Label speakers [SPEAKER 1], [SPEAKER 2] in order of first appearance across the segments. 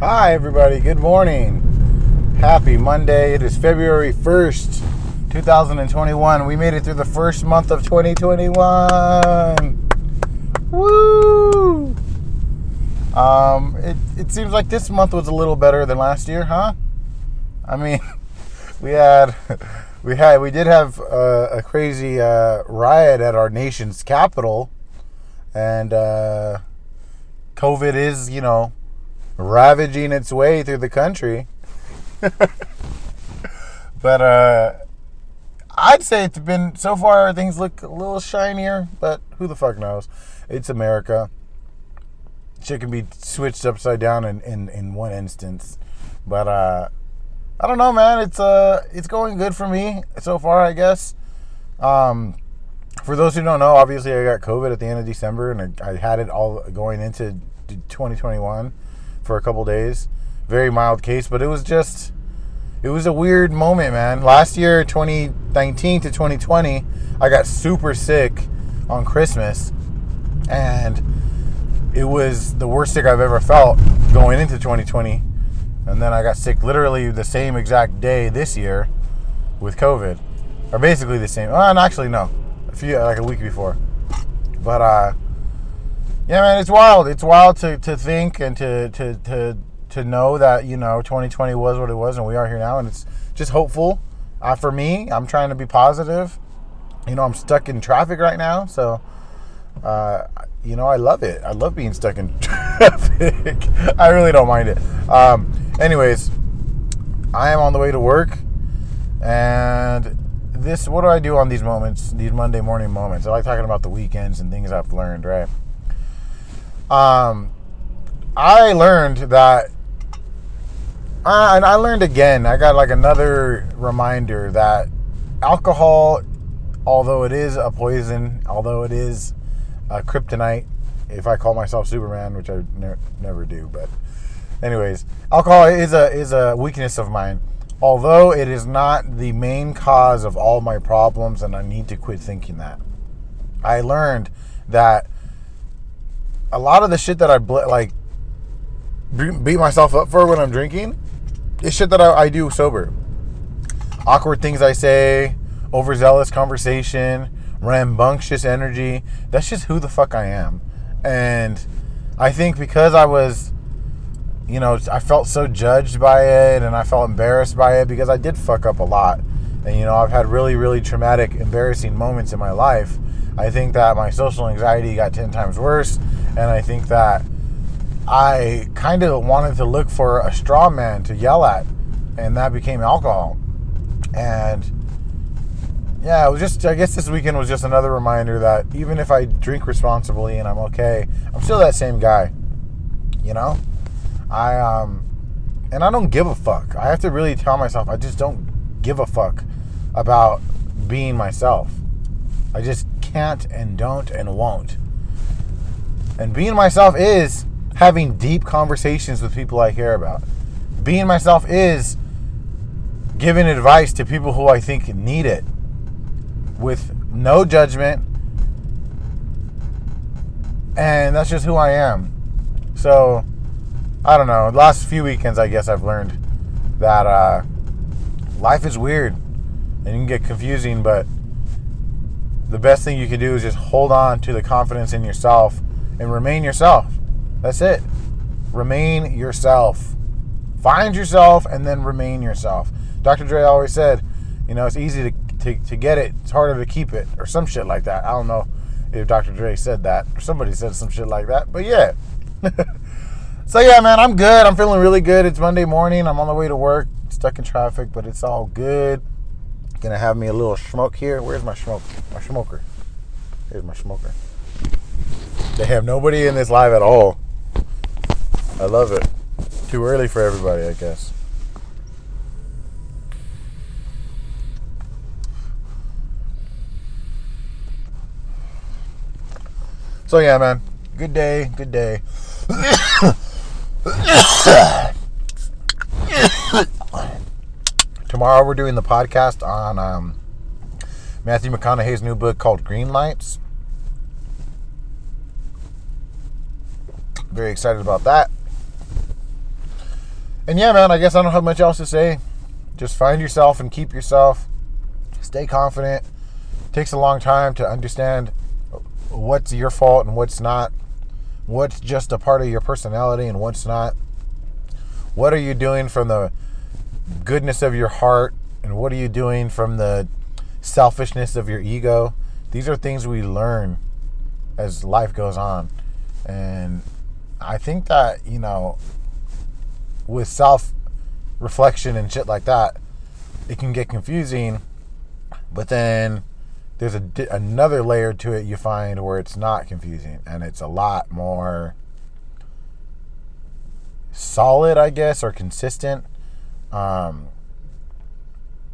[SPEAKER 1] Hi, everybody. Good morning. Happy Monday. It is February 1st, 2021. We made it through the first month of 2021. Woo! Um, it, it seems like this month was a little better than last year, huh? I mean, we had, we had, we did have a crazy uh, riot at our nation's capital, and uh, COVID is, you know, ravaging its way through the country. but uh, I'd say it's been so far things look a little shinier, but who the fuck knows? It's America. Shit can be switched upside down in, in, in one instance. But uh, I don't know, man. It's uh it's going good for me so far, I guess. Um, for those who don't know, obviously I got COVID at the end of December, and I, had it all going into 2021 for a couple days. Very mild case, but it was just it was a weird moment, man. Last year, 2019 to 2020, I got super sick on Christmas, and it was the worst sick I've ever felt going into 2020. And then I got sick literally the same exact day this year with COVID, or basically the same. Well, actually, no, a few like a week before. But uh, yeah, man, it's wild. It's wild to, to think and to, to to to know that you know 2020 was what it was, and we are here now, and it's just hopeful. Uh, for me, I'm trying to be positive. You know, I'm stuck in traffic right now, so uh, you know, I love it. I love being stuck in traffic. I really don't mind it. Um, anyways, I am on the way to work, and this. What do I do on these moments? These Monday morning moments. I like talking about the weekends and things I've learned. Right. Um, I learned that. Uh, and I learned again. I got like another reminder that alcohol, although it is a poison, although it is a kryptonite, if I call myself Superman, which I ne- never do, but anyways, alcohol is a is a weakness of mine. Although it is not the main cause of all my problems, and I need to quit thinking that. I learned that a lot of the shit that I bl- like beat myself up for when I'm drinking is shit that I, I do sober. Awkward things I say, overzealous conversation, rambunctious energy. That's just who the fuck I am. And I think because I was, you know, I felt so judged by it and I felt embarrassed by it because I did fuck up a lot. And, you know, I've had really, really traumatic, embarrassing moments in my life. I think that my social anxiety got 10 times worse. And I think that I kind of wanted to look for a straw man to yell at. And that became alcohol. And yeah, it was just, I guess this weekend was just another reminder that even if I drink responsibly and I'm okay, I'm still that same guy. You know? I, um, and I don't give a fuck. I have to really tell myself I just don't give a fuck about being myself. I just can't and don't and won't. And being myself is having deep conversations with people I care about. Being myself is giving advice to people who I think need it with no judgment. And that's just who I am. So, I don't know. Last few weekends, I guess I've learned that uh, life is weird and you can get confusing, but the best thing you can do is just hold on to the confidence in yourself and remain yourself. That's it. Remain yourself. Find yourself and then remain yourself. Dr. Dre always said, you know, it's easy to, to, to get it, it's harder to keep it, or some shit like that. I don't know if Dr. Dre said that, or somebody said some shit like that, but yeah. so yeah, man, I'm good. I'm feeling really good. It's Monday morning. I'm on the way to work, stuck in traffic, but it's all good. Gonna have me a little smoke here. Where's my smoke? My smoker. Here's my smoker. They have nobody in this live at all. I love it. Too early for everybody, I guess. So yeah, man. Good day. Good day. Tomorrow we're doing the podcast on um, Matthew McConaughey's new book called Greenlights. very excited about that. And yeah, man, I guess I don't have much else to say. Just find yourself and keep yourself. Stay confident. It takes a long time to understand what's your fault and what's not. What's just a part of your personality and what's not. What are you doing from the goodness of your heart and what are you doing from the selfishness of your ego? These are things we learn as life goes on. And I think that, you know, with self reflection and shit like that, it can get confusing. But then there's a, another layer to it you find where it's not confusing and it's a lot more solid, I guess, or consistent. Um,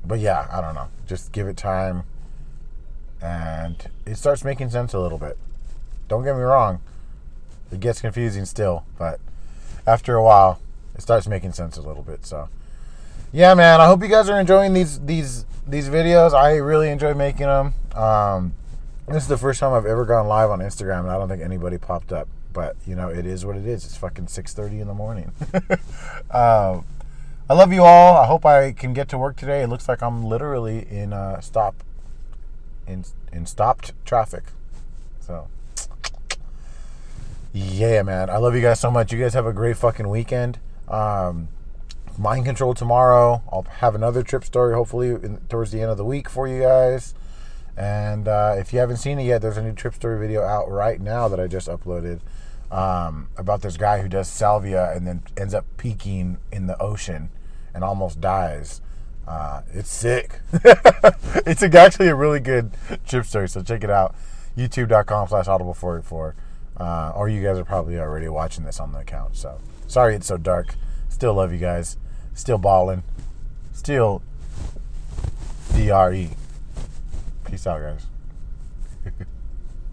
[SPEAKER 1] but yeah, I don't know. Just give it time and it starts making sense a little bit. Don't get me wrong, it gets confusing still, but after a while, it starts making sense a little bit. So, yeah, man, I hope you guys are enjoying these these these videos. I really enjoy making them. Um, this is the first time I've ever gone live on Instagram, and I don't think anybody popped up. But you know, it is what it is. It's fucking six thirty in the morning. um, I love you all. I hope I can get to work today. It looks like I'm literally in uh, stop in in stopped traffic. So yeah, man. I love you guys so much. You guys have a great fucking weekend. Um, mind control tomorrow. I'll have another trip story hopefully in, towards the end of the week for you guys. And uh, if you haven't seen it yet, there's a new trip story video out right now that I just uploaded um, about this guy who does salvia and then ends up peaking in the ocean and almost dies. Uh, it's sick. it's actually a really good trip story, so check it out. YouTube.com slash audible484. Uh, or you guys are probably already watching this on the account. So sorry it's so dark. Still love you guys. Still balling. Still DRE. Peace out, guys.